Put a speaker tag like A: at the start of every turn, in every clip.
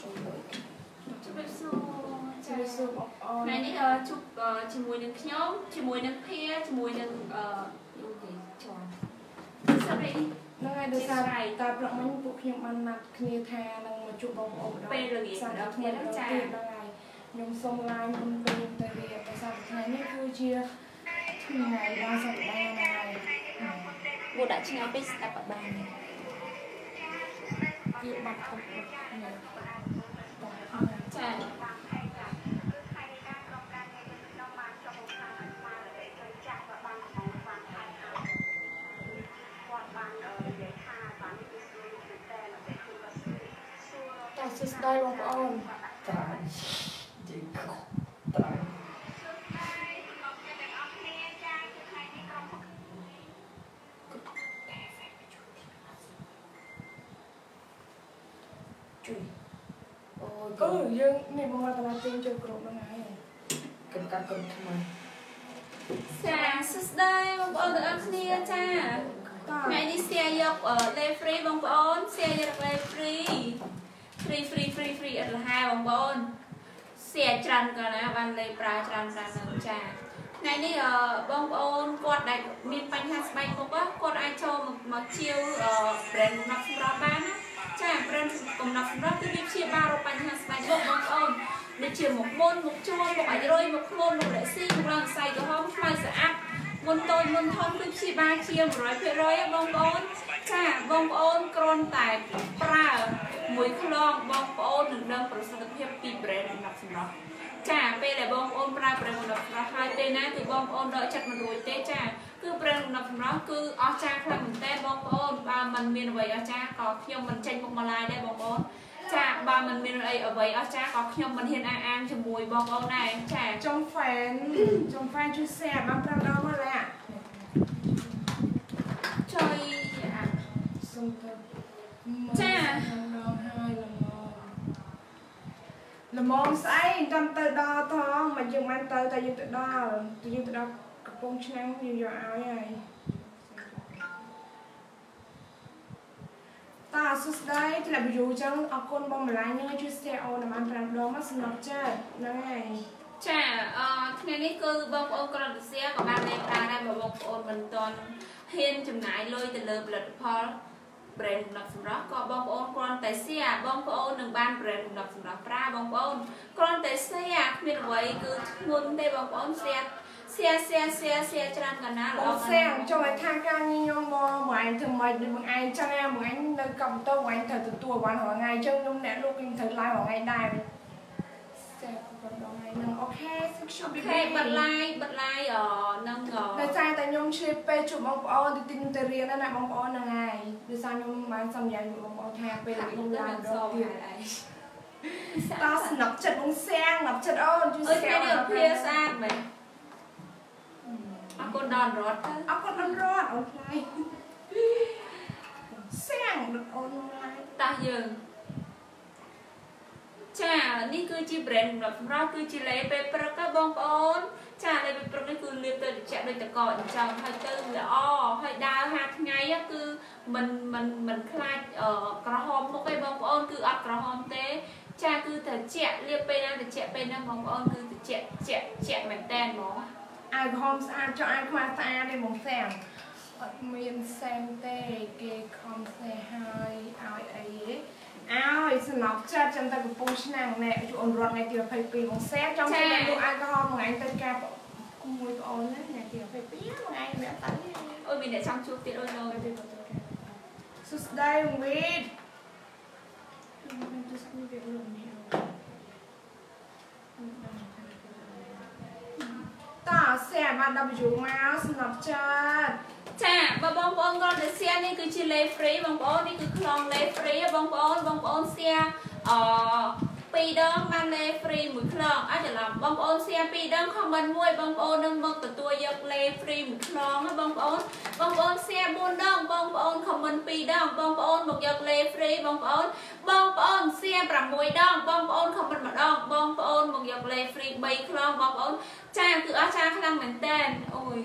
A: ចូលដូច
B: ជម្រាបសួរ
A: ជម្រាបសួរបងប្អូន
B: ថ្ងៃនេះជួបជាមួយនឹងខ្ញុំជាមួយនឹងភាជាមួយនឹងអឺយូគេជាប់សប្តាហ៍
A: ហ្នឹងហើយដោយសារតែប្រមិញពួកខ្ញុំបានណាត់គ្នាថានឹងមកជួបបងប្អូន
B: ពេលល្ងាច
A: ដល់
B: គ្នា
A: ហ្នឹងចាហ្នឹងហើយខ្ញុំសូមឡាយមុនពេលទៅរៀបដោយសារថ្ងៃនេះគឺជាថ្ងៃដ៏សម្ដែងហើយ
B: មកដាក់ឆ្ងាយពេកស្ដាប់អត់បាន
A: វាបាត់ធំ
B: ចា
A: សួស្តីបងប្អូន
C: ត្រាយជិះត្រាយ
A: ជួយអូអឺ យើងនេះបងមកតាទីងចូលគ្រប់ហ្នឹងហើយ
C: កំកាត់កូនថ្មី
B: ចាសួស្តីបងប្អូនទាំងអស់គ្នាចាថ្ងៃនេះសៀយកលេ free បងប្អូនសៀយកលេ free free free free free អត់លះបងប្អូនសៀច្រើនក៏ណាបានលេប្រើច្រើនច្រើននឹងចាថ្ងៃនេះបងប្អូនគាត់ដែលមានបញ្ហាស្បែកមុខគាត់អាចចូលមកជាវ brand កំណត់សម្រាប់បានណា ចា brand កំណត់សម្រាប់គឺវាព្យាបាលរោគបញ្ហាស្បែកមុខបងប្អូនដូចជាមុខមុនមុខជួរមុខអាចរុយមុខធ្ងន់មុខរ៉េស៊ីមុខឡើងខ្សែក្រហមខ្មៅស្អាប់មុនតូចមុនធំគឺព្យាបាលជា100%បងប្អូនចាបងប្អូនគ្រាន់តែប្រើមួយខ្លងបងប្អូននឹងដឹងប្រសិទ្ធភាពពី brand សម្រាប់សម្រាប់ចាពេលដែលបងប្អូនប្រើ brand សម្រាប់សម្រាប់ហើយពេលណាគឺបងប្អូនរកចិត្តមិនរួចទេចា គឺ brand សម្រាប់សម្រាប់គឺអស្ចារ្យខ្លាំងមែនតើបងប្អូនបើមិនមានអ្វីអស្ចារ្យក៏ខ្ញុំមិនចេញមុខមកឡាយដែរបងប្អូនចាបើមិនមានអីអ្វីអស្ចារ្យក៏ខ្ញុំមិនហ៊ានអាអាងជាមួយបងប្អូនដែរចា
A: ចុងហ្វេនចុងហ្វេនជួយ share បាន5ដងមកឡា
B: ជួយ
A: សុំទៅ
B: ចា
A: ល្មមស្អីចាំទៅដល់ថងមកយើងមិនទៅតែយើងទៅដល់យើងទៅដល់ កំពង់ឆ្នាំងយើងយកឲ្យហើយតាសួស្ដីធ្លាប់ view ចឹងអរគុណបងម្លាញ់ហ្នឹងជួយ share អូនតាម5ដងមកសំណប់ចិត្តហ្នឹងហើយ
B: ចាអឺថ្ងៃនេះគឺបងប្អូនក្រនសៀក៏បានលេខប្រើដែរបងប្អូនមិនទាន់ហ៊ានចំណាយលុយទៅលើផលិតផល brand សម្រាប់សម្រាប់ក៏បងប្អូនគ្រាន់តែសៀបងប្អូននឹងបាន brand សម្រាប់សម្រាប់ប្រើបងប្អូនគ្រាន់តែសៀគ្មានអ្វីគឺធ្ងន់ទេបងប្អូនសៀ សៀសៀសៀសៀច្រើនកណា
A: ល្អសៀចូលឲ្យខាងការងារខ្ញុំមកបងឯងធ្វើម៉េចបងឯងចឹងបងឯងនៅកំពូលបងឯងត្រូវទទួលបានរាល់ថ្ងៃចឹងខ្ញុំអ្នកលោកខ្ញុំត្រូវឡាយរាល់ថ្ងៃដែរសៀគាត់ដល់ថ្ងៃហ្នឹងអូខេ
B: អូខេបិទ live បិទ live នឹង
A: ដោយសារតែខ្ញុំឆ្លៀតពេលជួបបងប្អូនទីទីខ្ញុំទៅរៀនណាបងប្អូនហ្នឹងហើយដោយសារខ្ញុំបានសន្យាជាមួយបងប្អូនថាពេលខ្ញុំឡើងរកទៀតតោះស្នឹកចិត្តបងសៀងស្នឹកចិត្តអូន
B: ជួយសៀងអើយភាសាមែនអរ គុណដល់រត់ទៅ
A: អរគុណដល់រត់អូនខ្លាយសៀងអូនខ្លាយ
B: តាស់យើងចានេះគឺជា brand សម្រាប់សម្រាប់គឺជាលេពេលព្រឹកបងប្អូនចាលេពេលព្រឹកនេះគឺលាបទៅត្រជាក់ដូចតកអញ្ចឹងហើយទៅល្អហើយដើរហាថ្ងៃគឺមិនមិនមិនខ្លាចក្រហមមុខទេបងប្អូនគឺអត់ក្រហមទេចាគឺត្រជាក់លាបពេលណាត្រជាក់ពេលហ្នឹងបងប្អូនគឺត្រជាក់ជាក់ជាក់មែនតើហ្មង
A: អាវក្រហមស្អាតចុះអាវខ្មៅស្អាតទេបងសែងអត់មានសែងទេគេខំសេហើយឲ្យអីទេអើយសំណប់ចិត្តចាំទៅកំពង់ឆ្នាំងណែជួនរត់ថ្ងៃទី22បងសែចង់ទៅលក់អាល់កុហុលមួយឯងទៅការមួយប្អូនណាថ្ងៃទី22មួយឯងមិនទៅ
B: អូយមានអ្នកចង់ជួបទៀតអូយលោក
A: សួស្ដីងវីតមិនទៅស្គាល់វាលំនេះ តាសែបាន W មកសំណប់ចិត្ត
B: ចាបើបងប្អូនគាត់ទៅសៀនេះគឺជាលេ free បងប្អូននេះគឺខ្លងលេ free បងប្អូនបងប្អូនសៀអ ពីរដងបានលេ free មួយខ្លងអត់ច្រឡំបងប្អូនសៀពីរដង comment មួយបងប្អូននឹងមកទទួលយកលេ free មួយខ្លងបងប្អូនបងប្អូនសៀ4ដងបងប្អូន comment 2ដងបងប្អូនមកយកលេ free បងប្អូនបងប្អូនសៀ6ដងបងប្អូន comment ម្ដងបងប្អូនមកយកលេ free 3ខ្លងបងប្អូនចាគឺអស្ចារ្យខ្លាំងមែនតើអូយ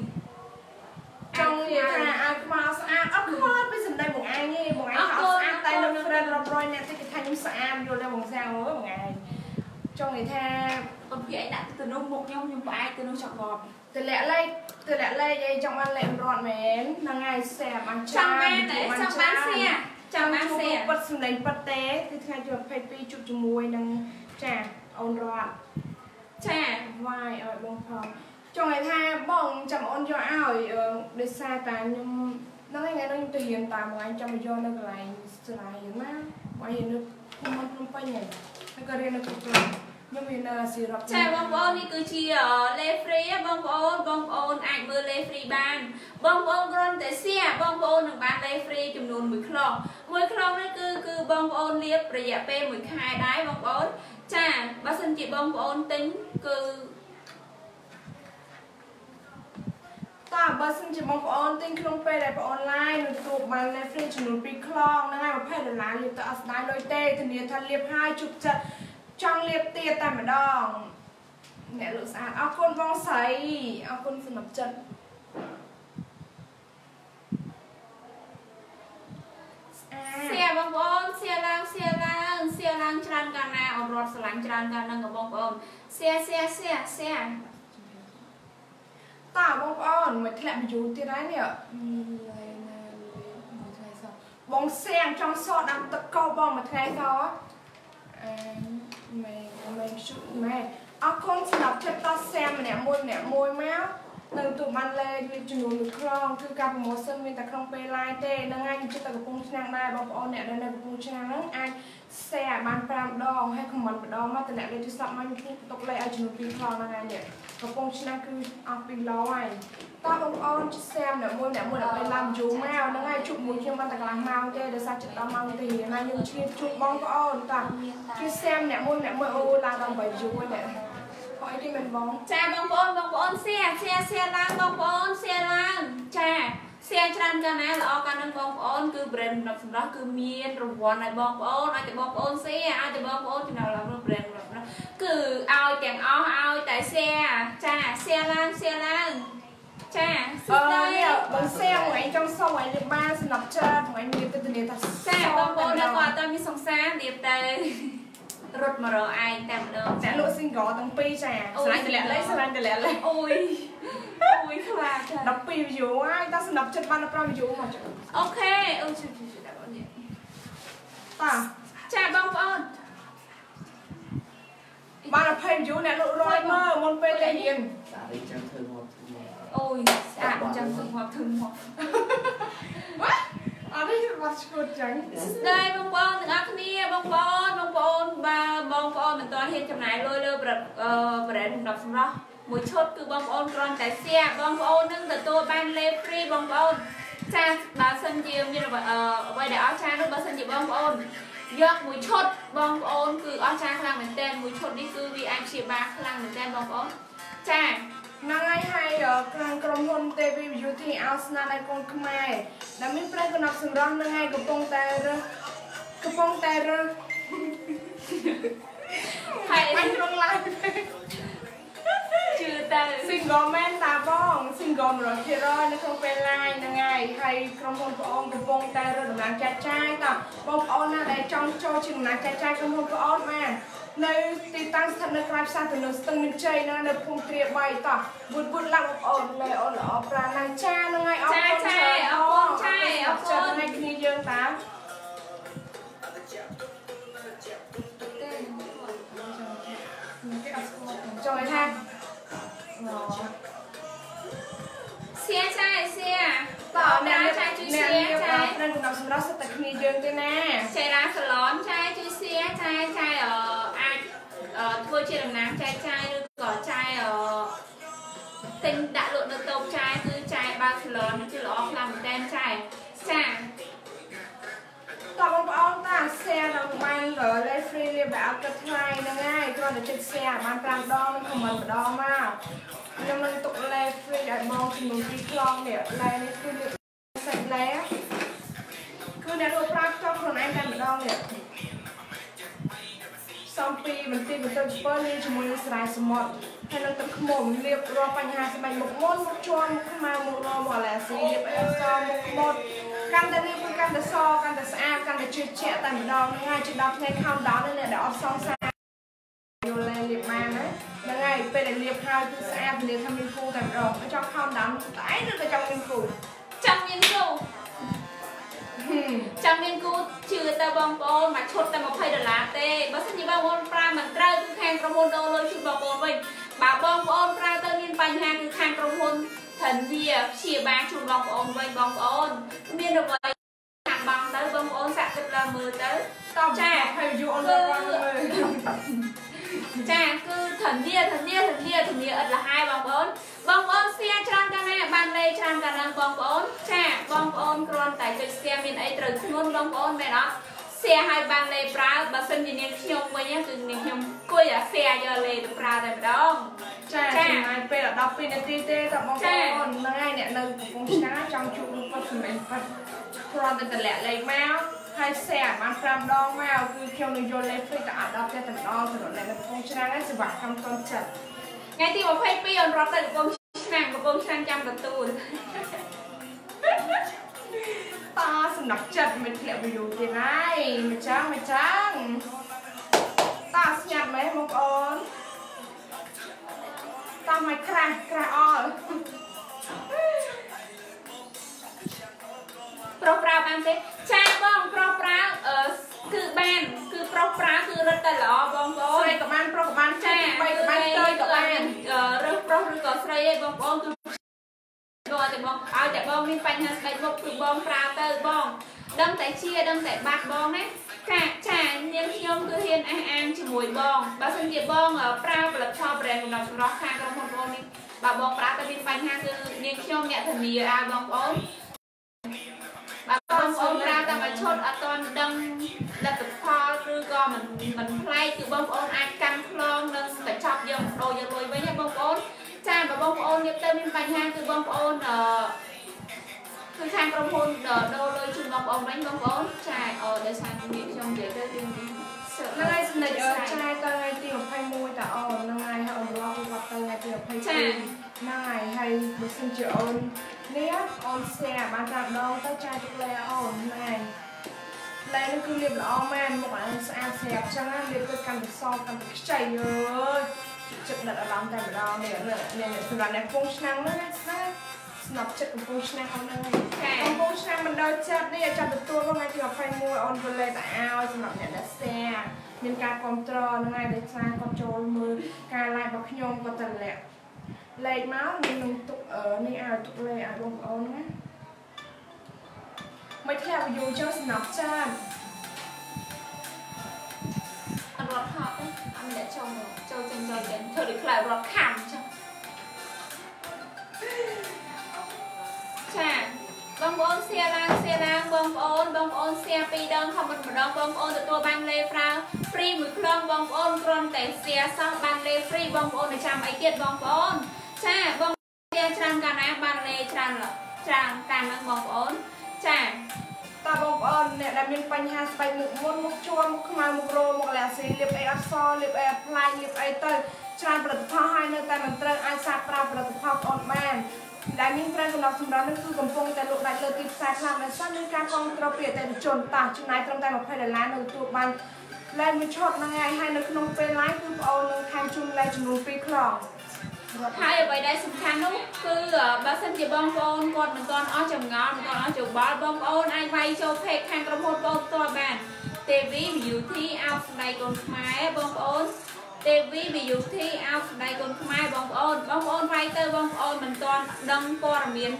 A: ចង់និយាយថាអាវខ្មៅស្អាតអត់ខ្វល់ពីសម្ដីបងឯងទេបងឯងខោស្អាត តែនៅព្រឹកច្រើនរាប់រយអ្នកតិចគេថាខ្ញុំស្អាតយល់ទេបងសាំងអើយបងឯងចង់និយាយថា
B: បងភាឯងដាក់ទៅនោះមុខខ្ញុំខ្ញុំផ្អែកទៅនោះចង់បប
A: ទម្លាក់លេខទម្លាក់លេខអីចង់បានលេខរត់មែនហ្នឹងហើយសែបាន
B: ចង់បានទេចង់បានសៀចង់បានសៀ
A: ពិតសម្លេងពិតទេគឺថ្ងៃទី22ជួបជាមួយនឹងចាអូនរត់
B: ចា
A: វាយឲ្យបងផងចង់ឲ្យថាបងចាំអូនយកឲ្យអឺដោយសារតែខ្ញុំហ្នឹងហើយថ្ងៃហ្នឹងខ្ញុំទៅរៀនតាមបងឯងចាំមកយកនៅកន្លែង ស្រាយណាបងរៀននៅភូមិភ្នំពេញហ្នឹងហើយក៏រៀននៅក្នុងខ្ញុំរៀននៅអាស៊ីរ៉ុប
B: ចាបងប្អូននេះគឺជាលេ free បងប្អូនបងប្អូនអាចមើលលេ free បានបងប្អូនគ្រាន់តែសៀបងប្អូននឹងបានលេ free ចំនួន1ខ្លងមួយខ្លងនេះគឺគឺបងប្អូនលាបរយៈពេល1ខែដែរបងប្អូនចាបើសិនជាបងប្អូនទិញគឺ
A: តើ បើសិនជាបងប្អូនទិញក្នុងពេលដែលបងអនឡាញនឹងទទួលបាន net free ចំនួន2ខ្លងហ្នឹងហើយ20ដុល្លារលាបទៅអត់ស្ដាយលុយទេធានាថាលាបហើយជប់ចិត្តចង់លាបទៀតតែម្ដងអ្នកលក់ស្អាតអរគុណបងស្រីអរគុណសម្រាប់ចិត្តស្អា
B: សៀ
A: ត
B: បងប្អូនសៀឡើងសៀឡើងសៀឡើងច្រើនកាលណាអរត់ស្រឡាញ់ច្រើនកាលហ្នឹងបងប្អូនសៀសៀសៀសៀ
A: តើបងប្អូនមកធ្លាក់បញ្យូរទៀតហើយនេះបងសៀងចង់សតដាំទឹកកោបងមួយថ្ងៃសអឺម៉ែម៉ែជុំម៉ែអរគុណសម្រាប់ចិត្តតសៀងម្នាក់មួយម្នាក់មួយមកនៅទូបានលេខលេខចំនួនមួយខ្លងគឺការប្រម៉ូសិនមានតែក្នុងពេល live ទេហ្នឹងហើយខ្ញុំចិត្តតែកំពុងឆ្នាំងដែរបងប្អូនអ្នកដែលនៅកំពុងឆ្នាំងហ្នឹងអាច share បាន5ដងហើយ comment ម្ដងមកតម្លាក់លេខទូរស័ព្ទមកខ្ញុំទុកលេខឲ្យចំនួន2ខ្លងហ្នឹងហើយនេះ កំពុងឆ្នាំងគឺអស់2ឡហើយតើបងប្អូនជិះ share ម្នាក់មួយម្នាក់មួយដើម្បីឡើងយូរមកហ្នឹងហើយជួបមួយខ្ញុំបានតែកន្លះម៉ោងទេដោយសារចិត្តដល់ម៉ោងទៅរៀនហើយខ្ញុំឆ្លៀតជួបបងប្អូនតើជិះ share ម្នាក់មួយម្នាក់មួយអូឡើងដល់8យូរនេះអត់អីទេមែនបង
B: ចាបងប្អូនបងប្អូនសៀសៀសៀឡើងបងប្អូនសៀឡើងចា សៀច្រើនកាលណាល្អកាលហ្នឹងបងប្អូនគឺ brand សម្រាប់សម្រាប់គឺមានរង្វាន់ឲ្យបងប្អូនឲ្យតែបងប្អូនសៀឲ្យតែបងប្អូនចំណេញឡើង brand សម្រាប់សម្រាប់គឺឲ្យទាំងអស់ឲ្យតែសៀចាសៀឡើងសៀឡើងចា
A: អឺនេះបង share មួយឯងចង់សុំឲ្យលេបបានសម្រាប់ចិត្តមួយឯងមានទៅធានាថា
B: ចាបងប្អូនដែលគាត់អត់មានសង្សាររៀបទៅរត់មករកឯងតែម្ដង
A: អ្នកលក់ single ទាំងពីរចាស្រឡាញ់តម្លាក់លេខស្រឡាញ់តម្លាក់លេខ
B: អូយ អូយខ្លាចចា
A: 12 view ហើយតើសម្រាប់ចិត្តបាន15 view មកចា
B: អូខេអូជួយជួយជួយដាក់បងនេះ
A: តា
B: ចាបងប្អូន
A: បាន20 view អ្នកលក់100មើលមុនពេលទៅរៀន
C: សារីចាំធ្វើមកធ្វើមក
B: អូយស្អាតចាំទៅមកធ្វើមក
A: អត់នេះបាត់ឈួតចឹង
B: ស្ដីបងប្អូនទាំងអស់គ្នាបងប្អូនបងប្អូនបើបងប្អូនមិនទាន់ហ៊ានចំណាយលុយលើប្រអឺ brand សម្រាប់សម្រាប់ មួយឈុតគឺបងប្អូនគ្រាន់តែសៀបងប្អូននឹងទទួលបានលេ free បងប្អូនចាបើសិនជាមានអ្វីអឺអ្វីដែលអស្ចារ្យនោះបើសិនជាបងប្អូនយកមួយឈុតបងប្អូនគឺអស្ចារ្យខ្លាំងមែនទែនមួយឈុតនេះគឺវាអាចព្យាបាលខ្លាំងមែនទែនបងប្អូនចា
A: ហ្នឹងហើយហើយខាងក្រុមហ៊ុន TV Beauty ឲ្យស្នាដៃកូនខ្មែរដែលមានប្រេះកណ្ដប់សម្រស់ហ្នឹងហើយកំពុងតែរើសកំពុងតែរើស
B: ហើយ
A: បាញ់ក្នុង live
B: ជឿ ទៅ
A: single មែនតាបង single 100%នៅក្នុងពេល live ហ្នឹងហើយហើយក្រុមហ៊ុនបងកំពុងតែរើសដំណើរចាត់ចាយតើបងប្អូនណាដែលចង់ចូលជាដំណើរចាត់ចាយក្រុមហ៊ុនបងបាននៅទីតាំងស្ថិតនៅក្រៅផ្សារទំនើបស្ទឹងមានជ័យណានៅភូមិទ្រាប3តោះវូតវូតឡើងបងប្អូនលេអូនល្អប្រាណាស់ចាហ្នឹងហើយអរគុណច្រើនថ្ងៃគ្នាយើងតា
B: សៀចាសៀ
A: តើអ្នកចាជួយសៀចានៅក្នុងសម្រាប់សិតតែគ្នាយើងទេណា
B: ចេរ៉ាសាឡនចាជួយសៀចាចាអអាចធ្វើជាតំណាងចែកចាយឬក៏ចាយអទិញដាក់លក់នៅតូបចាយគឺចាយបើកសាឡនគឺល្អខ្លាំ
A: ង ប្អូនតា share ដល់បានលេ free លៀបបែបគិតថ្លៃហ្នឹងហើយគ្រាន់តែចុច share បាន5ដង comment ម្ដងមកខ្ញុំនឹងទុកលេ free ឲ្យបងចំនួន2ខ្លងនេះលេនេះគឺលៀបសាច់លេគឺអ្នកលក់ប្រើខ្ចប់ខ្លួនឯងតែម្ដងនេះ សំពីបន្តិចបន្តិច7លាយជាមួយនឹងស្រាយសមុទ្រហើយនឹងទឹកឃ្មុំលាបរាល់បញ្ហាស្បែកមុខមុនមុខជាន់មុខខ្មៅមុខរមុខអាឡែស៊ីលាបអេសមុខមុតកាន់តែលាបគឺកាន់កាន់តែសកាន់តែស្អាតកាន់តែជឿជាក់តែម្ដងហ្នឹងហើយជិះដល់ថ្ងៃ countdown នេះអ្នកដែលអត់សងសាយល់លេលាបបានណាហ្នឹងហើយពេលដែលលាបហើយគឺស្អាតលាបថាមានគូតែម្ដងចង់ countdown តែឯងឬក៏ចង់មានគូ
B: ចង់មានគូ ចង់មានគូជឿទៅបងប្អូនមកឈុតតែ20ដុល្លារទេបើសិនជាបងប្អូនប្រើមិនត្រូវគឺខាងក្រុមហ៊ុនដូរលុយជូនបងប្អូនវិញបើបងប្អូនប្រើទៅមានបញ្ហាគឺខាងក្រុមហ៊ុនធានាព្យាបាលជូនបងប្អូនវិញបងប្អូនមានអ្វីខាងបងទៅបងប្អូនសាក់ទឹកឡើងមើលទៅ
A: តបចាហើយយូរអនឡាញមើល
B: ចាគឺធានាធានាធានាធានាឥតលះហើយបងប្អូន បងប្អូនស្ទះច្រើនកាលណាបានលេខច្រើនកាលណាបងប្អូនចាបងប្អូនគ្រាន់តែចុចស្ទះមានអីត្រូវធ្ងន់បងប្អូនមែនអត់ស្ទះឲ្យបានលេប្រើបើសិនជានាងខ្ញុំវិញគឺនាងខ្ញុំគួយអាស្ទះយកលេទៅប្រើតែម្ដង
A: ចាចំណាយពេលដល់12នាទីទេតបងប្អូនហ្នឹងហើយអ្នកនៅកំពង់ឆ្នាំងចង់ជួបលោកគាត់សម្រាប់គាត់គ្រាន់តែតម្លាក់លេខមកហើយ share បាន5ដងមកគឺខ្ញុំនឹងយកលេខភ្លេចទៅអត់ដល់ផ្ទះតែម្ដងសម្រាប់អ្នកនៅកំពង់ឆ្នាំងហើយសេវាកម្មតន់ចិត្ត
B: ថ្ងៃទី22អូនរត់ទៅកំពង់ឆ្នាំងកំពង់ឆ្នាំងចាំទទួល
A: តសំណប់ចិត្តមិនធ្លាក់ view ទៀតហើយមិនចឹងមិនចឹងតស្ញាត់មែនបងប្អូនតមកក្រាស់ក្រាស់អល់
B: ប្រុសប្រើបានទេចាបងប្រុសប្រើអឺ គឺបានគឺប្រុសប្រើគឺរត់តែល្អបងប្អូ
A: ស្នរីក៏បានប្រុសក៏បានចាបីក៏បានស្ទើរក៏បាន
B: រើសប្រុសឬក៏ស្រីឯងបងប្អូនគឺបងតែបងឲ្យតែបងមានបញ្ហាស្បែកមុខគឺបងប្រើទៅបងដឹងតែជាដឹងតែបាត់បងណាចាចានាងខ្ញុំគឺហ៊ានអះអាងជាមួយបងបើសិនជាបងប្រើផលិតផល brand កំណត់ចម្រោះខាងក្រុមហ៊ុនបងនេះបើបងប្រើទៅមានបញ្ហាគឺនាងខ្ញុំអ្នកធានាឲ្យបងប្អូន បើបងប្អូនប្រើតែមួយឈុតអត់ទាន់ដឹងលទ្ធផលឬក៏មិនមិនប្លែកគឺបងប្អូនអាចកាន់ខ្លងនិងបញ្ចប់យកដូរយកលុយវិញណាបងប្អូនចាបើបងប្អូនយកទៅមានបញ្ហាគឺបងប្អូនអឺគឺខាងក្រុមហ៊ុនដូរលុយជូនបងប្អូនវិញបងប្អូនចាអឺដោយសារមានខ្ញុំនិយាយទៅរឿងនេះសើ
A: ហ្នឹងហើយស្និទ្ធអើចាយទៅថ្ងៃទី21តាអូនហ្នឹងហើយហើយអូនរកគាត់ទៅថ្ងៃទី22ហ្នឹងហើយហើយបើសិនជាអូននេះអូន share បានតាមដងទៅចាយទឹកលេអូនហ្នឹងហើយលេនេះគឺលាបល្អមែនមុខឲ្យស្អាតស្រាប់ចឹងណាលាបទៅកាន់តែសកាន់តែខ្ចីអើយចិត្តដិតអារម្មណ៍តែម្ដងនេះនេះសម្រាប់អ្នកពងឆ្នាំងហ្នឹងណាស្អាតស្នប់ចិត្តកំពង់ឆ្នាំងអូនហ្នឹងហើយ
B: ចា
A: កំពង់ឆ្នាំមិនដល់ចិត្តនេះចាំទទួលមកថ្ងៃទី21អូនទៅលេតែឲ្យសម្រាប់អ្នកដែល share មានការគ្រប់គ្រងហ្នឹងហើយដែលសារគាត់ចូលមើលការ live របស់ខ្ញុំគាត់ទៅលាក់ លេខមកនឹងនឹងទុកអឺនេះឲ្យទុកលេខឲ្យបងប្អូនណាមិនធ្លាប់យូរចុះសំណប់ចាន
B: អត់រត់ហត់ទេអត់មានអ្នកចូលមកចូលចិញ្ចោចេញធ្វើដូចខ្លាចរត់ខំចឹងចាបងប្អូនសៀឡើងសៀឡើងបងប្អូនបងប្អូនសៀពីរដងខមមិនម្ដងបងប្អូនទទួលបានលេប្រាវហ្វ្រីមួយខ្លងបងប្អូនគ្រាន់តែសៀសោះបានលេហ្វ្រីបងប្អូនទៅចាំអីទៀតបងប្អូន ចាបងសៀច្រើនកាលណាបានលេច្រើនច្រើនកាលហ្នឹងបងប្អូនចា
A: តើបងប្អូនអ្នកដែលមានបញ្ហាស្បែកមុខមុនមុខជួនមុខខ្មៅមុខរោមុខលាស៊ីលាបអីអត់សលាបអីអត់ផ្លាញ់លាបអីទៅច្រើនផលិតផលហើយនៅតែមិនត្រូវអាចសាកប្រើផលិតផលបងបានដែលមានប្រែកំណត់សម្រាប់នេះគឺកំពុងតែលក់ដាច់លើទីផ្សារខ្លាំងដោយសារមានការគ្រប់គ្រងពីអតិថិជនតោះចំណាយត្រឹមតែ20ដុល្លារនៅទទួលបានលែមួយឆតហ្នឹងហើយហើយនៅក្នុងពេល live គឺបងអូននឹងថែមជូនលែចំនួន2ខ្លង
B: ហើយអ្វីដែលសំខាន់នោះគឺបើសិនជាបងប្អូនគាត់មិនទាន់អស់ចម្ងល់មិនទាន់អស់ច្របល់បងប្អូនអាចវាយចូល page ខាងក្រុមហ៊ុនបងផ្ទាល់បាន TV Beauty អោបស្បែកកូនខ្មែរបងប្អូន TV Beauty អោបស្បែកកូនខ្មែរបងប្អូនបងប្អូនវាយទៅបងប្អូនមិនទាន់ដឹងព័ត៌មាន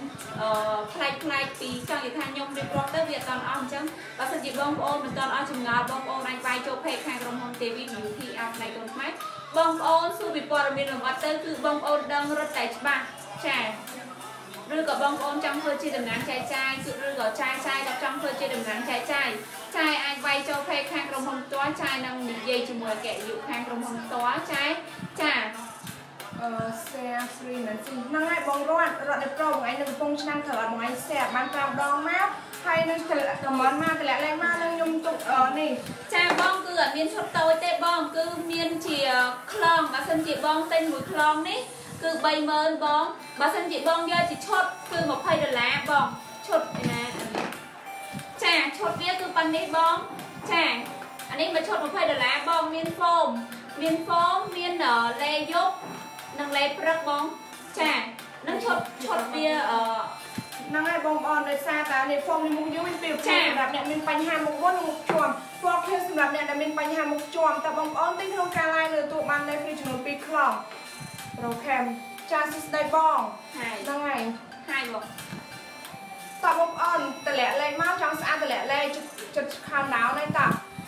B: អឺផ្លែកផ្លែកពីចង់និយាយថាខ្ញុំរៀបរាប់ទៅវាអត់ទាន់អស់អញ្ចឹងបើសិនជាបងប្អូនមិនទាន់អស់ចម្ងល់បងប្អូនអាចវាយចូល page ខាងក្រុមហ៊ុន TV Beauty អោបស្បែកកូនខ្មែរបងប្អូនសួរពីព័ត៌មានលម្អិតទៅគឺបងប្អូនដឹងរត់តែច្បាស់ចា ឬក៏បងប្អូនចង់ធ្វើជាតំណាងចែកចាយឬក៏ចាយចាយក៏ចង់ធ្វើជាតំណាងចែកចាយចាយអាចវាយចូល page ខាងក្រុមហ៊ុនផ្ទាល់ចាយនឹងនិយាយជាមួយអគ្គនាយកខាងក្រុមហ៊ុនផ្ទាល់ចាយចា
A: អឺ share free ណាស៊ីហ្នឹងហើយបងរត់រត់នៅប្រូបងឯងនៅកំពង់ឆ្នាំងត្រូវអត់បងឯង share បាន5ដងមកហើយនឹងខមមិនមកតម្លាក់លេខមកនឹងខ្ញុំទុកអឺនេះ
B: ចាបងគឺអត់មានឈុតតូចទេបង គឺមានជាខ្លងបើសិនជាបងទិញមួយខ្លងនេះ គឺ30000បងបើសិនជាបងយកជាឈុតគឺ20ដុល្លារបងឈុតឯណាអានេះចាចាឈុតវាគឺប៉ុណ្នេះបងចាអានេះមួយឈុត20ដុល្លារបងមានហ្វូមមានហ្វូមមានលេយប់និងលេព្រឹកបងចានឹងឈុតឈុតវាអឺ
A: ហ្នឹងហើយបងប្អូនដោយសារតែនេះ form នេះមុខយើងមានពីសម្រាប់អ្នកមានបញ្ហាមុខមុននិងមុខជាប់ពណ៌ខៀវសម្រាប់អ្នកដែលមានបញ្ហាមុខជាប់តើបងប្អូនទិញក្នុងការ live លើទូបានលេ free ចំនួន2ខ្លង program ចាសសួស្ដីបង
B: ហើយ
A: ហ្នឹងហើយ
B: ហើយបង
A: តើបងប្អូនតម្លាក់លេខមកចង់ស្អាតតម្លាក់លេខចិត្តខោណៅហ្នឹងតើ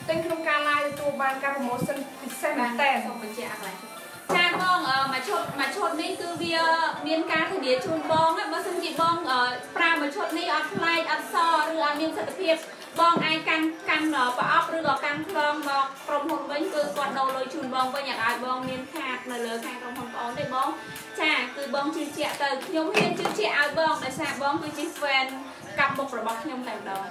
A: ទិញក្នុងការ live ទទួលបានការ promotion ពិសេសមែនតើ
B: សូមបញ្ជាក់អកន្លែងចាបងអឺមួយឈុតមួយឈុតនេះគឺវាមានការធានាជូនបងណាបើសិនជាបងអឺប្រើមួយឈុតនេះអត់ខ្លាយអត់សឬអត់មានសិទ្ធិភាពបងអាចកាន់កាន់ប្រអប់ឬក៏កាន់ខ្លងមកក្រុមហ៊ុនវិញគឺគាត់ដូរលុយជូនបងវិញឲ្យបងមានខាតនៅលើខាងក្រុមហ៊ុនបងទេបងចា គឺបងជឿជាក់ទៅខ្ញុំហ៊ានជឿជាក់ឲ្យបងដោយសារបងគឺជា fan កាប់មុខរបស់ខ្ញុំតែម្ដង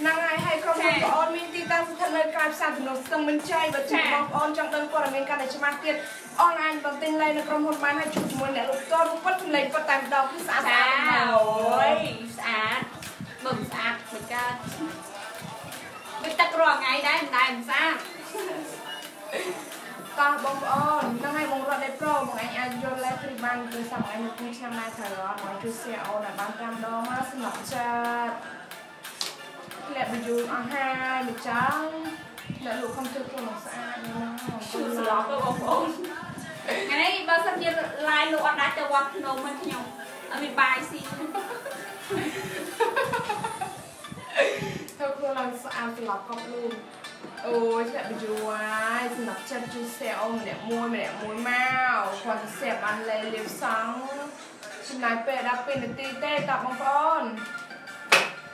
A: ហ្នឹងហើយហើយក្រុមហ៊ុនបងប្អូនមានទីតាំងស្ថិតនៅក្រៅផ្សារទំនើបស្ទឹងមិនជ័យបើចាបងប្អូនចង់ដឹងព័ត៌មានកាន់តែច្បាស់ទៀតអនឡាញបងទិញលេខនៅក្រុមហ៊ុនបានហើយជួបជាមួយអ្នកលោកតរូបពិតសម្លេងពិតតែម្ដងគឺស្អាតស្ចាអាតហ្មង
B: អូយស្អាតបើមិនស្អាតមិនកើតវាទឹករងថ្ងៃដែរមិនដែរមិនស្អាត
A: តោះបងប្អូនហ្នឹងហើយបងរត់លេខប្រូបងអញអាចយកលេខព្រីបានគឺសាប់អញនៅក្នុងឆ្នាំដែរត្រូវអត់មកជួយ share អូនឲ្យបាន5ដងមកសម្រាប់ចាត់លាក់បញ្យូរអស់ហើយមិនចឹងអ្នកលោកខំជួយខ្លួនស្អាតណាស់
B: ឈឺស្លាប់ទៅបងប្អូនថ្ងៃនេះបើសិនជាឡាយលោកអត់ដាច់ទៅវត្តភ្នំមិនខ្ញុំអត់មានបាយស៊ី
A: ធ្វើខ្លួនឡើងស្អាតស្លាប់កប់លូ អូយធ្លាក់បញ្យូរហើយសម្រាប់ចិត្តជួយ share អូនម្នាក់មួយម្នាក់មួយមកគាត់ទៅ share បានលេលាបសង់ចំណាយពេល12នាទីទេតើបងប្អូន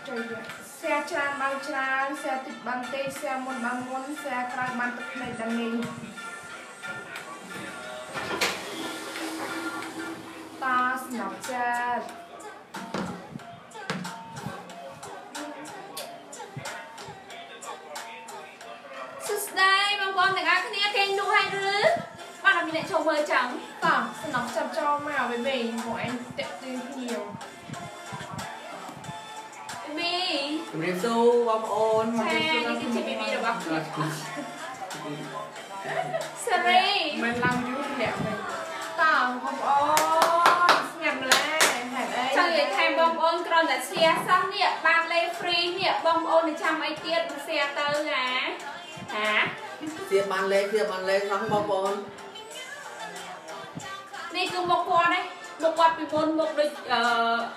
A: ជួយយក share ច្រើនបានច្រើន share តិចបានតិច share មុនបានមុន share ក្រោយបានទឹកភ្នែកដល់នេះតាស្នាប់ចិត្ត
B: នទាំងអស់គ្នាគេងលក់ហើយឬបាទអត់មានអ្នកចូលមើលចឹង
A: តោះសំណប់ចាប់ចូលមកបេបេមកអញតាក់ទិញភ្ញៀវ
B: មី
C: ជំរាបសួរបងប្អូន
B: ចានេះគឺជាមីមីរបស់ខ្ញុំសេរី
A: មិនឡើងយូរធ្លាក់វិញតោះបងប្អូនស្ងាត់ម្ល៉េះហេតុអី
B: ចង់និយាយថាបងប្អូនគ្រាន់តែ share សោះនេះបានលេ free នេះបងប្អូននឹងចាំអីទៀតមក share ទៅណាហា
C: សៀបបានលេខសៀបបានលេខផងបងប្អូន
B: នេះគឺមុខគាត់ទេមុខគាត់ពីមុនមុខដូចអឺ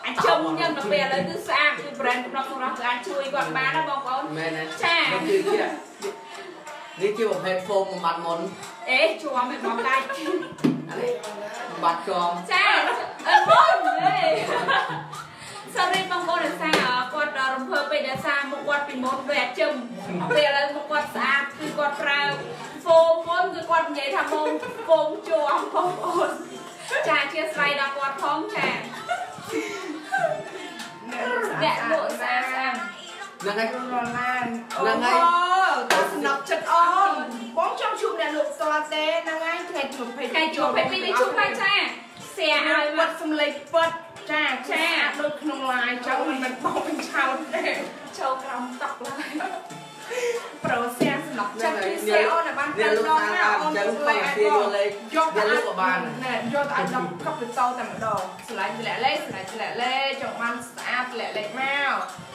B: អាចចំអញ្ចឹងដល់ពេលឥឡូវគឺស្អាតគឺ brand កំណត់សម្រាប់គឺអាចជួយគាត់បានណាបងប្អូន
C: មែនទេ
B: ចា
C: នេះគឺជានេះជាប្រភេទហ្វូមបំបត្តិមុន
B: អេជួមឲ្យបងដាច់
C: អានេះបំបត្តិជាប់
B: ចាអត់មុនហេ sorry បងប្អូនដោយសារគាត់រំភើបពេកដោយសារមុខគាត់ពីមុនដូចអាចជឹមពេលឥឡូវមុខគាត់ស្អាតគឺគាត់ប្រើហ្វូមមុនគឺគាត់និយាយថាមុំហ្វូមជួមបងប្អូនចាអធិស្ឋានដល់គាត់ផងចា
A: អ្នកលក់ស្អាតស្អាត
C: ហ្នឹងហើយ
A: រឡាន
C: ហ្នឹងហើយ
A: តោះសំណប់ចិត្តអូនបងចង់ជួបអ្នកលក់ស្ទាល់ទេហ្នឹងហើយថ្ងៃជួប20
B: ថ្ងៃជួបពេលពីរនេះជួបហើយចា share ឲ្យ
A: ឲ្យ
B: មក
A: វត្តសំលេងពិតចាចាដូចក្នុង live ចឹងមិនមែនបោកបញ្ឆោតទេ
B: ចូលក្រោមតុកឡើយ
A: ប្រូសៀងសម្រាប់ចិត្តគឺសៀអូនឲ្យបាន
C: នេះលោកសាអាតអញ្ចឹងបងសៀយកលេខ
A: យក
C: វាលោកក៏បាន
A: ណែយកទៅឲ្យដល់កប់ទៅតតែម្ដងស្លាញ់ធ្លាក់លេខស្លាញ់ធ្លាក់លេខចង់បានស្អាតធ្លាក់លេខមក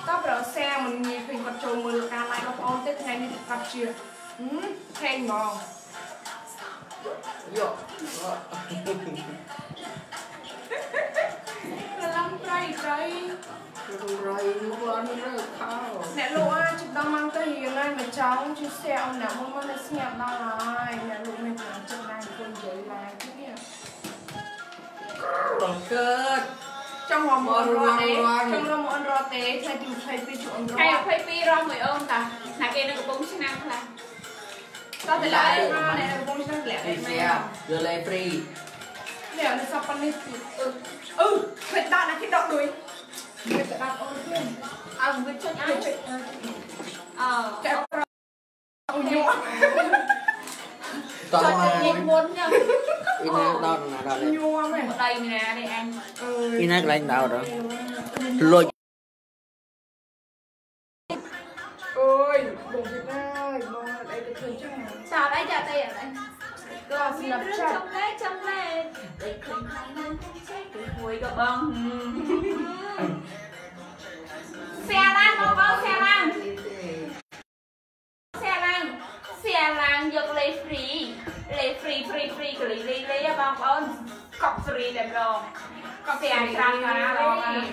A: តើប្រូសៀងមិនងាយឃើញគាត់ចូលមើលការ live បងប្អូនទេថ្ងៃនេះគាត់ជាហឹមខេងហ្មង
C: យក
A: ប្រឡំប្រៃប្រៃ
C: រយមកអត់រើខោ
A: អ្នកលោកអាចជិះដល់មកទៅរៀងហើយមកចង់ជួយសៀអូនអ្នកមុនមកនៅស្ងាត់ដល់ហើយអ្នកលោកមានប្រចាំចិត្តឡើងគុំនិយាយឡើងនេះ
C: រកើត
A: ចង់រមអនរត់ទេចង់រមអនរត់ទេថ្ងៃទី22ជួអនរ
B: ថ្ងៃ
A: ត់
B: 22រងមួយអូនតាណាគេនៅកំពង់ឆ្នាំងខ្លះ
A: តោះតែឡាយមកអ្នកកំពុងឆ្នាំលាក់
C: នេះ
A: ឯ
C: សៀ
A: ង
C: យកលេខហ្វ្រី
A: នេះនៅសពប៉ុណ្នេះអឺអឺឃើញដាក់ណាគេដកដួយគេទៅដា ឃើញចឹង
B: ចោលអីចាត់អីអី
A: ក៏ស្លាប់
B: រឿង
A: ចា
B: ច
A: ត់
B: ង់លេចង់លេតែឃើញខាងនឹងចេះគឺមួយក៏បងសៀឡាងបងបងសៀឡាងសៀឡាងសៀឡាងយកលេ free លេ free free free ក៏លេលេលេបងប្អូនកប់ free តែម្ដងកប់សៀច្រើនណាស់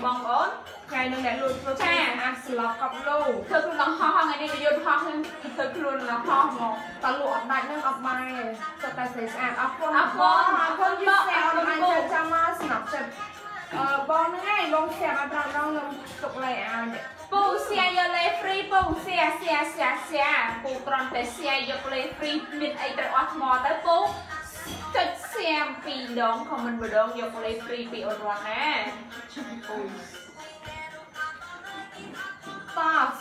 B: បងប្អូន
A: ថ្ងៃនឹងអ្នកលួចធ្វើចាអាចស្លាប់កប់លោ
B: ធ្វើខ្លួនដល់ហោះថ្ងៃនេះវាយន្តហោះហ្នឹងធ្វើខ្លួនដល់ហោះមក
A: តលក់អត់ដាច់នឹងអត់បាយទេតែស្អាតស្អាតអរគុណ
B: អរគុណ
A: អរគុណយូរតែអត់បាន
B: អរគុណ
A: ចាំមកស្នាប់ចិត្តអឺបងហ្នឹងឯងបងស្រាប់ឲ្យប្រាំដងខ្ញុំទុកលេឲ្យ
B: ពូសៀយកលេ free ពូសៀសៀសៀសៀពូត្រង់តែសៀយកលេ free មានអីត្រូវអស់ថ្មទៅពូចុចសៀមពីរដង comment ម្ដងយកលេ free ពីអូនរត់ណាពូ
A: តោះ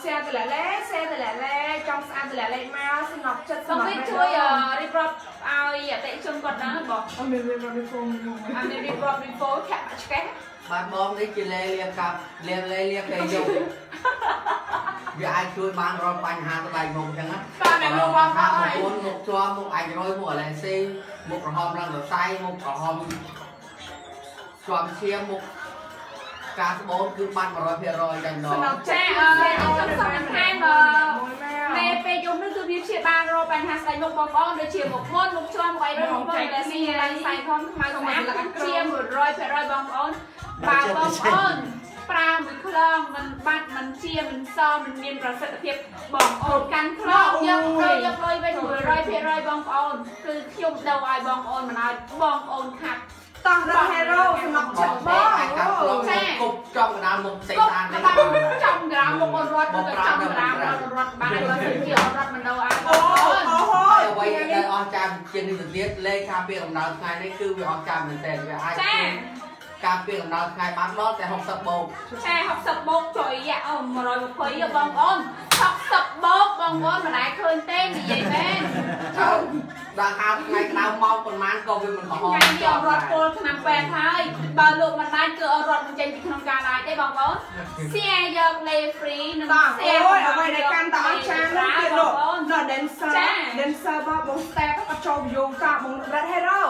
A: ស្អាតតែលេស្អាតតែលេចង់ស្អាតតែលេមកស្នាប់ចិត្ត
B: បងវិញជួយរៀបរាប់ឲ្យអតិជនគាត់ដឹងបង
A: អត់មានរៀបរាប់ពីហ្វូនមក
B: អានេះរៀបរាប់ before ខាក់ឆ្កេះ
C: បាទបងនេះជាលេលាកាប់លេលេលាគេយកវាអាចជួយបានរាល់បញ្ហាស្បែកមុខអញ្ចឹងណា
A: បាទអ្នកលោកបងប្អូន
C: មុខពួនមុខជាប់មុខអាចរយមុខអលែងសេមុខក្រហមឡើងសរសៃមុខក្រហមជាប់ឈាមមុខ ការស្បូនគឺបាត់100%តែម្ដង
A: ស្នាប់
B: ចា
A: ចិត្ត
B: អឺខ្ញុំសុំបន្ថែមអឺ
A: មួយម៉ែ
B: មេពេលយំនេះគឺវាព្យាបាលរោគបញ្ហាស្បែកមុខបងប្អូនដូចជាមុខមុនមុខជាប់មុខអីដូចបងប្អូនដែលស៊ីឡើងខ្សែធំខ្មៅស្អាតជា100%បងប្អូនបើបងប្អូនប្រើមួយខ្លងមិនបាត់មិនជាមិនសមិនមានប្រសិទ្ធភាពបងប្អូនកាន់ខ្លងយកទៅយកលុយវិញ100%បងប្អូនគឺខ្ញុំដូរឲ្យបងប្អូនមិនឲ្យបងប្អូនខាត់
A: តោះរកហេរ៉ូស្នាប់
C: ប
A: ចិត្ត
C: ង
A: ប
C: ទេ
A: ង
C: អាចកាត់ខ្លងគប់ចំកណ្ដាលមុខស្អី
B: គុក
C: ស្អាត
B: ក្ទេបាលចំក្រាមមុខអូនរត់ទៅចំក្រាមរត់រត់បានបើសិនជាអូនរត់មិនដូរឲ្យបង
A: អូ
B: ប្អូន
A: អូហូ
C: ហើយអ្វីដែលអស្ចារ្យជាងនេះទៅទៀតលេខការពារកម្ដៅថ្ងៃនេះគឺវាអស្ចារ្យមែនទែនវាអាច
B: ចា
C: ការពារកម្ដៅថ្ងៃបានដល់តែ60បូក
B: ចា60បូកចុយយ៉ាអូ120បងប្អូន60បូកបងប្អូនមិនដែលឃើញទេនិយាយមែន
C: ដល់ហាលថ្ងៃក្តៅមកប៉ុន្មានក៏វាមិនក្រហម
B: ថ្ងៃនេះអត់រត់ពលឆ្នាំពេទ្យហើយបើលោកមិនដាច់គឺអត់រត់មិនចេញពីក្នុងការដាច់ទេបងប្អូនសៀយកលេ free និង
A: តោះ
B: សៀ
A: អូយអ្វីដែលកាន់តែអស្ចារ្យនោះគឺលោកដល់ dancer
B: ចា
A: dancer របស់បង step អត់ចូល view តាបង red hero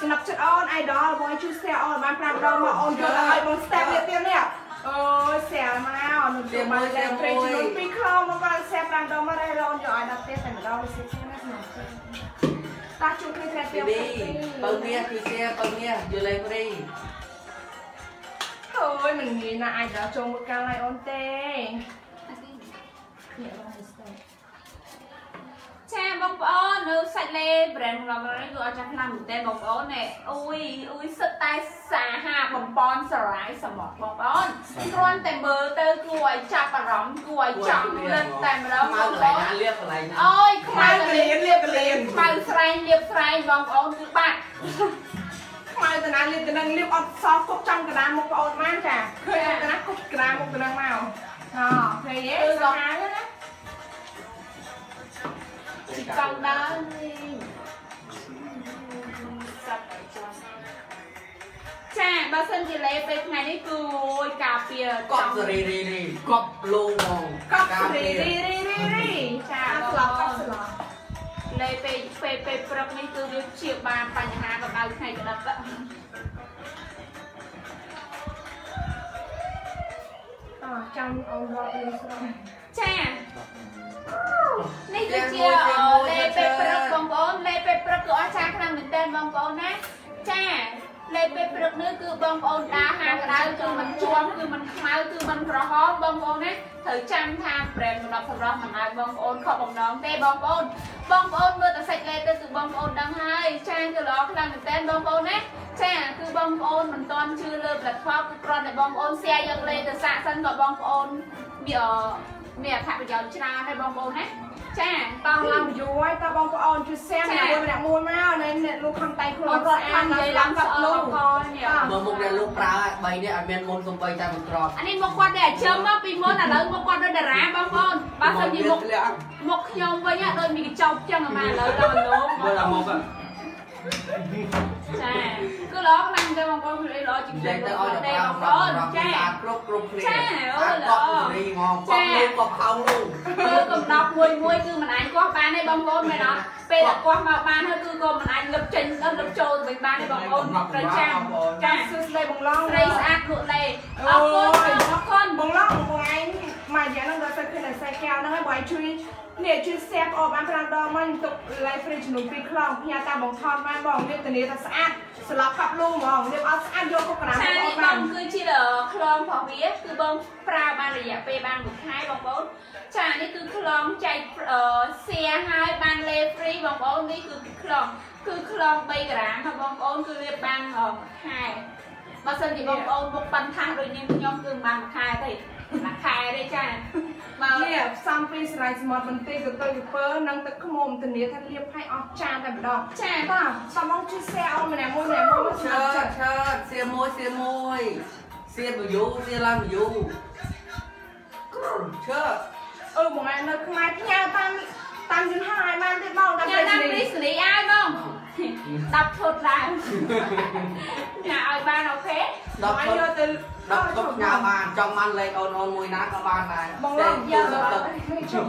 A: ស្នាប់ចិត្តអូន idol បងជួយ share អូនបាន5ដងមកអូនយកឲ្យបង step នេះទៀតនេះអូយ share មកនោះទៅមកតែព្រៃជំនុំពីរខ្លងមកបាន share 5ដងមក red hero យកឲ្យដល់ទៀតតែម្ដងវាសិជាណាស្នាប់ចិត្តតាជួបគ្នាថ្ងៃ
C: ពី
A: ទៀត
C: នេះបើនេះគឺសៀបើនេះយូលេព្រី
A: អូយមិនងាយណាស់ idol ចូលមកកាលឲ្យអូនទេនេះបង step
B: ចាបងប្អូននៅសាច់លេ brand របស់នេះគឺអត់ចាស់ខ្លាំងមែនទេបងប្អូនណែអ៊ុយអ៊ុយសិតតែសាហាបំពន់សរាយសម្រាប់បងប្អូនគ្រាន់តែមើលទៅគួរឲ្យចាប់អារម្មណ៍គួរឲ្យចង់លិតតែម្ដង
C: មក
B: បង
C: កន្ប្លែង
B: អូន
C: ណាលៀបកន្លែងណា
B: អូយខ្មៅ
A: ខ្មៅកលៀនលៀបកលៀន
B: ខ្មៅស្រែងលៀបស្រែងបងប្អូនគឺបាត់
A: ខ្មៅតាណាលៀបតានឹងលៀបអត់សោះគុកចំកណ្ដាលមុខបងអូនបានចាឃើញតាណាគុកកណ្ដាលមុខតានឹងមកអឃើញទេសាហាវណា
B: ជីកង់ដើរនេះសាប់ឲ្យជាប់ចាបើសិនជាលេពេលថ្ងៃនេះគឺអូយការពារ
C: កប់សរីរីរីកប់លងហ្មង
A: កប់រីរីរីរីរី
B: ចា
A: អា
B: បង
A: ស្លាប់
B: ប្កអូ
A: ប់
B: ន
A: ស្លាប់
B: លេពេលពេលពេលព្រឹកនេះគឺវាព្យាបាលបញ្ហាកម្ដៅថ្ងៃក្តឹប
A: អចាំអូនរកលីស្រស់
B: ចានេះគឺជាលេពេលព្រឹកបងប្អូនលេពេលព្រឹកគឺអស្ចារ្យខ្លាំងមែនទែនបងប្អូនណាចាលេពេលព្រឹកនេះគឺបងប្អូនដើរហាងក្តៅគឺមិនជាប់គឺមិនខ្មៅគឺមិនក្រហមបងប្អូនណាត្រូវចាំថាប្រែម្ដងសម្រាប់មិនឲ្យបងប្អូនខកបំណងទេបងប្អូនបងប្អូនមើលតែសាច់លេទៅគឺបងប្អូនដឹងហើយចាគឺល្អខ្លាំងមែនទែនបងប្អូនណាចាគឺបងប្អូនមិនទាន់ជឿលើផលិតផលគឺគ្រាន់តែបងប្អូន share យកលេទៅសាកសិនក៏បងប្អូនមានអ មានអត្ថប្រយោជន៍ច្រើនដែរបងប្អូនណាចា
A: តោះឡើងយូរហើយតើបងប្អូនជួយសែម្នាក់មួយម្នាក់មួយមកនៅអ្នកលោកខំតែខ្លួន
B: អត់រត់ខាងនិយាយឡើងកាត់លូកនេះ
C: មើលមុខដែលលោកប្រើឲ្យ3នេះអត់មានមុនសំបីតែមួយក្រប
B: អានេះមកគាត់តែអញ្ចឹងមកពីមុនឥឡូវមកគាត់ដូចតារាបងប្អូនបើសិនជាមុខមុខខ្ញុំវិញដូចមានកញ្ចប់ចឹងអាម៉ាឥឡូវដល់មនុស្ស
C: មើលដល់មុខ
B: ចា គឺល្អខ្លាំងទៅបងប្អូនគឺល្អជាង
C: ចេ
B: គេ
C: ញទៅ
B: បង
C: ឲ្យ
B: ប្អូន
C: តែ
B: ទេ
C: ប្រាំ
B: បង
C: ប្រា
B: ប្អូនំ
C: ប្រាំ
B: ចា
C: ការគ្រប់គ្រប់គ្នា
B: ចាអូ
C: អា
B: ល្អ
C: កប់រីងងកប់លូកប់ហៅលូ
B: ធ្វើកំដប់មួយមួយគឺមិនអាចគាស់បានទេបងប្អូនមែនអត់ពេលដែលគាស់មកបានហើយគឺក៏មិនអាចលឹបចេញដល់លឹបចូលទៅវិញបានទេបងប្អូនត្រូវចាំចា
A: សួស្ដីបងឡង
B: ត្រីស្អាតលក់លេអរគុណអរគុណ
A: បងឡងបងឯងមកយ៉ាងហ្នឹងដល់ទៅឃើញតែខ្សែកែវហ្នឹងហើយបងឯងជួយ នេះជួយ share អបបាន5ដងមកទុក live free ចំនួន2ខ្លងផ្ញើតាមបងថតបានបងមានធានាថាស្អាតស្លាប់កាប់លូហ្មងនេះអត់ស្អាតយកទៅក្រាម
B: ឆា
A: បង
B: នេះប
A: បាន
B: ងគឺជាខ្លងរបស់វាគឺបងប្រើបានរយៈពេលបានមួយខែបងប្អូនចានេះគឺខ្លងចែកសៀហើយបានលេ free បងប្អូននេះគឺខ្លងគឺខ្លង3ក្រាមហើយបងប្អូនគឺរៀបបានមួយខែបើសិនជាបងប្អូនបុកប៉ាន់ថាំងដូចនាងខ្ញុំគឺមិនបានមួយខែទេ មួយខែទេចាបើ
A: នេះផ្សំពីស្រ័យសមុទ្របន្តិចទៅទៅពើនិងទឹកឃ្មុំធានាថាលាបឲ្យអស់ចានតែម្ដង
B: ចា
A: បាទសំងជួយ share អស់ម្នាក់មួយម្នាក់មួយ
C: ឈើឈើសៀមួយសៀមួយសៀមួយយូសៀឡើងមួយយូឈើ
A: អឺបងឯងនៅខ្មែរផ្ញើតាមតាមយន្តហោះឲ្យបានទៀតបងតាម
B: ញ៉ាំ
A: ពេល
B: តាម
A: នេះ
B: រីសនីឲ្យបង10ឈុតឡើងញ៉ាំឲ្យបានអូខេ
A: បងឯងយកទៅ
C: ដល់ទុកញ៉ាំបានចង់បានលេខអូនអូនមួយណាក៏បានដែរ
A: បងឡងយកទៅជុំ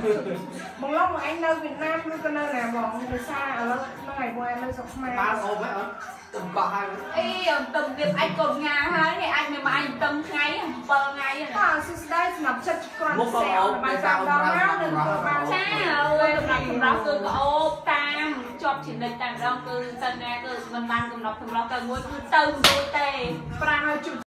A: បងឡងបងឯងនៅវៀតណាមឬក៏នៅណាបងភាសាឥឡូវហ្នឹងឯងបងឯងនៅស្រុកខ្មែរ
C: បានអូនហ៎អូនទំកោះហើយ
B: អីអន្ទឹមទៀតអាចកូនញ៉ាហើយនេះអាចមានមកអញទឹមថ្ងៃ7ថ្ងៃហ្នឹង
A: បាទសួស្ដីសម្រាប់ចិត្តគ្រាន់តែ share បានតាមដងណានឹងក៏បាន
B: ចាអូយសម្រាប់សម្រាប់គឺក្អូបតាមជាប់ចំណិចតែម្ដងគឺទៅណាគឺមិនបានកំណត់សម្រាប់ទៅមួយគឺទៅមួយទេ
A: ប្រាំងឲ្យជួយ